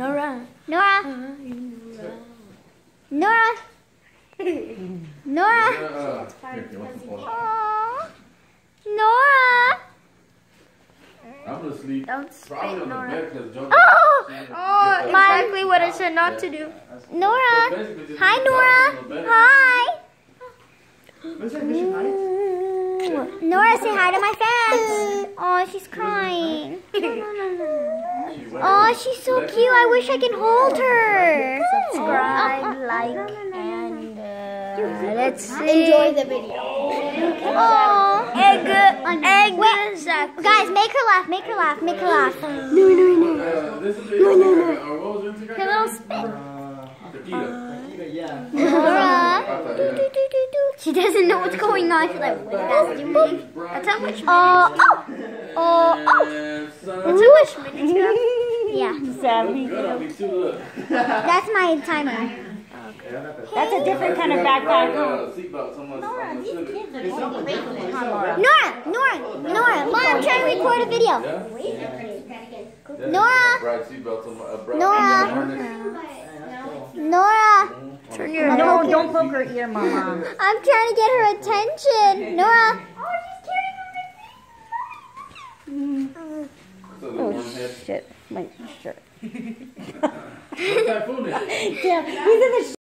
Uh-huh. Nora. Nora. Nora. Nora. Nora. Here, you want some phone? Aw. Nora. I'm gonna sleep Don't spit, probably on the Nora. bed because Joe. Oh. Oh, exactly what I said not to do. Nora. Hi, Nora. Hi. Nora, say hi to my fans. Oh, she's crying. Oh, she's so cute. I wish I can hold her. Subscribe, like, and uh, let's see. Enjoy the video. Oh. Egg, egg, Wait, guys, make her laugh. Make her laugh. Make her laugh. Uh, this is no, no, no. Uh, what was your Instagram? Hello, Uh, Tequila. Nora. She doesn't know what's going on. She's like, what does it mean? That's how much Oh, oh, oh, oh. That's how much minutes? Yeah, good on me too. Look. that's my timer. That's a different kind of backpack. uh, seatbelt so much. on the sugar. Nora, Nora, Nora. Mom, I'm trying to record a video. Nora, Nora. Ride seatbelt so much. Uh, bro, Nora. harness. Nora, Turn your no, don't poke her ear, Mama. I'm trying to get her attention. Nora. So the one head. Shit, my shirt. What typhoon is it? Yeah, he's in the